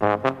Uh-huh.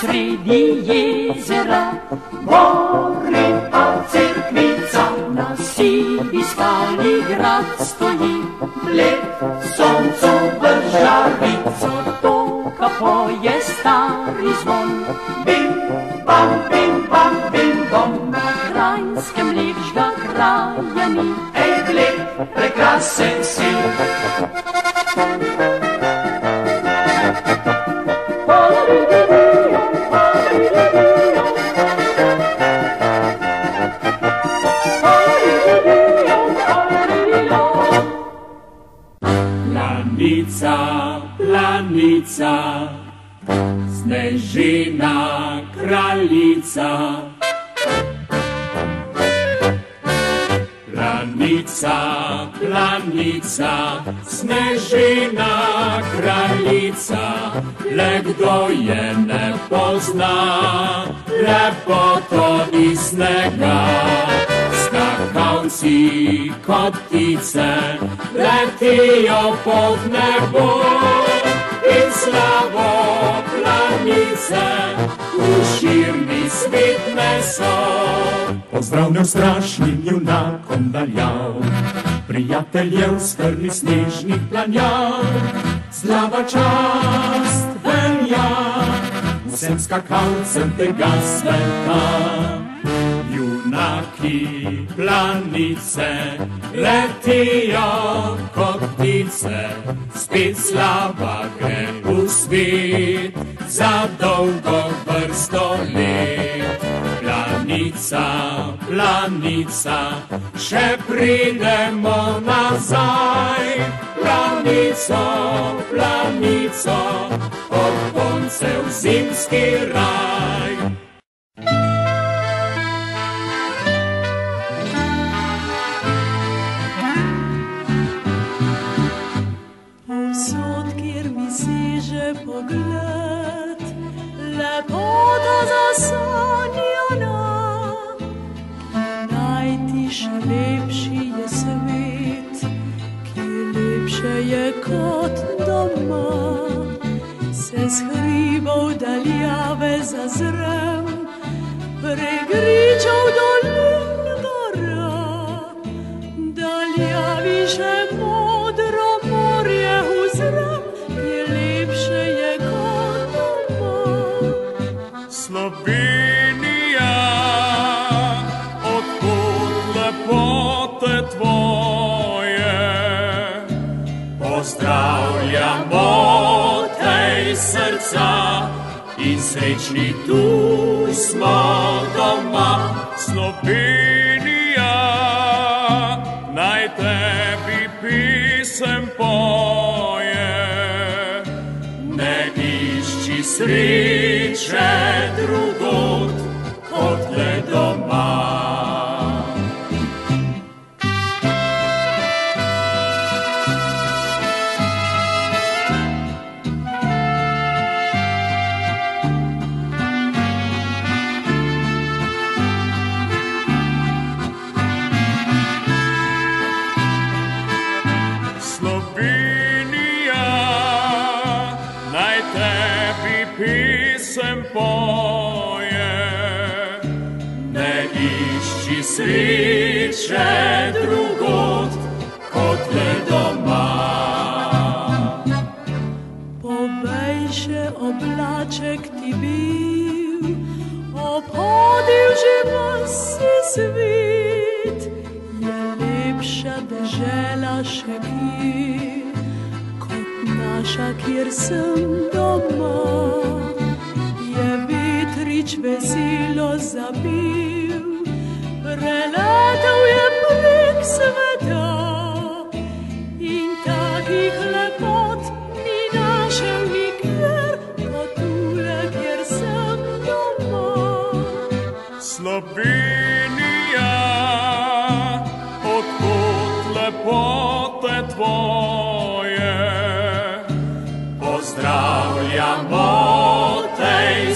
Sredi jezera, gori pa cerkvica, na sivi skali grad stoji, lep soncu v žarvico, toka poje stari zvon. Bim, bam, bim, bam, bim, bom, na krajskem lepšega kraja ni, ej, lep, prekrasen si. Planica, planica, snežina kraljica. Planica, planica, snežina kraljica, le kdo je ne pozna, lepoto iz snega. Skakalci kot ptice letijo pod nebo in slavo planice v širni svet meso. Pozdravljam strašnim junakom daljav, prijateljev strni snežnih planjav. Slava čast velja vsem skakalcem tega sveta. Junaki planice letijo kot ptice, spet slava gre v svet za dolgo vrsto let. Planica, planica, še pridemo nazaj. Planico, planico, od koncev zimski raj. Še lepši je svet, ki lepše je kot doma. Se s hribov daljave zazrem, pregričal dolin gora. Daljavi že modro pozdravljamo tej srca. In srečni tu smo doma. Slovenija, naj tebi pisem poje. Ne išči sreče drugod pisem poje. Ne išči sreče drugod kot le doma. Povej še oblaček ti bil, obhodil že vsi svet. Je lepša dežela še kje, kot naša, kjer sem doma. Vetrič veselo zabil, preletel je prek sveta. In takih lepot ni našel nikjer, kot tule, kjer sem doma. Slovenija, odkud lepote tvoje, pozdravljamo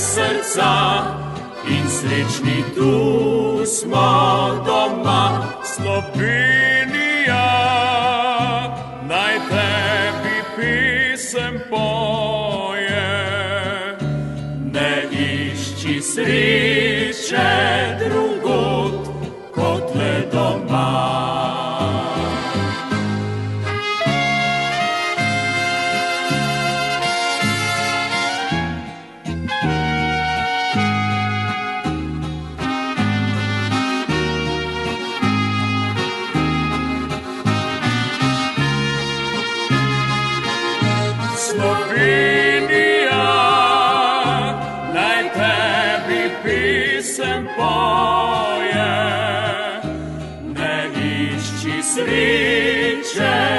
tej srca in srečni tu smo doma. Slovenija, naj tebi pisem poje ne išči sreče drugod poje, ne išči sreče